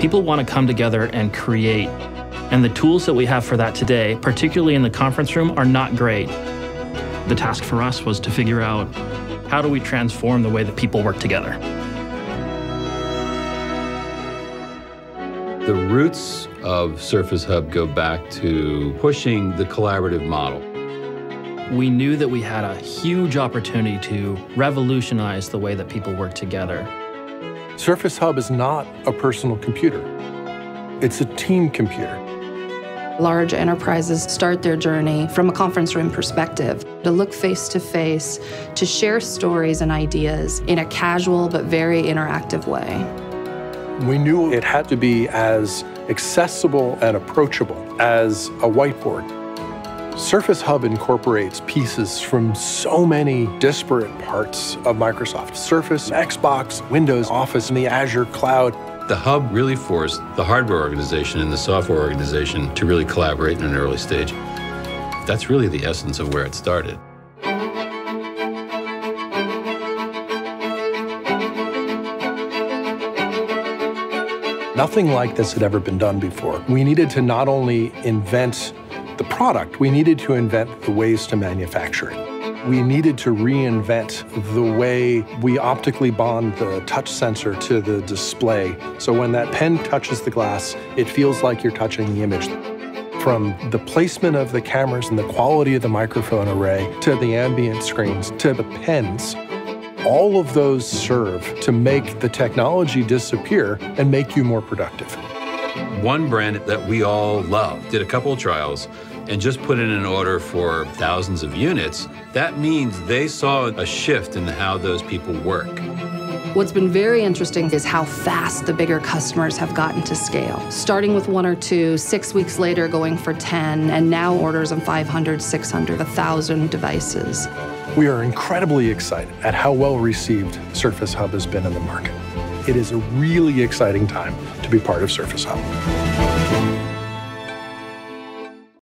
People want to come together and create. And the tools that we have for that today, particularly in the conference room, are not great. The task for us was to figure out how do we transform the way that people work together. The roots of Surface Hub go back to pushing the collaborative model. We knew that we had a huge opportunity to revolutionize the way that people work together. Surface Hub is not a personal computer. It's a team computer. Large enterprises start their journey from a conference room perspective to look face to face, to share stories and ideas in a casual but very interactive way. We knew it had to be as accessible and approachable as a whiteboard. Surface Hub incorporates pieces from so many disparate parts of Microsoft Surface, Xbox, Windows, Office, and the Azure cloud. The Hub really forced the hardware organization and the software organization to really collaborate in an early stage. That's really the essence of where it started. Nothing like this had ever been done before. We needed to not only invent the product, we needed to invent the ways to manufacture it. We needed to reinvent the way we optically bond the touch sensor to the display. So when that pen touches the glass, it feels like you're touching the image. From the placement of the cameras and the quality of the microphone array to the ambient screens to the pens, all of those serve to make the technology disappear and make you more productive. One brand that we all love did a couple of trials and just put in an order for thousands of units. That means they saw a shift in how those people work. What's been very interesting is how fast the bigger customers have gotten to scale. Starting with one or two, six weeks later going for 10, and now orders of 500, 600, 1,000 devices. We are incredibly excited at how well received Surface Hub has been in the market. It is a really exciting time to be part of Surface Hub.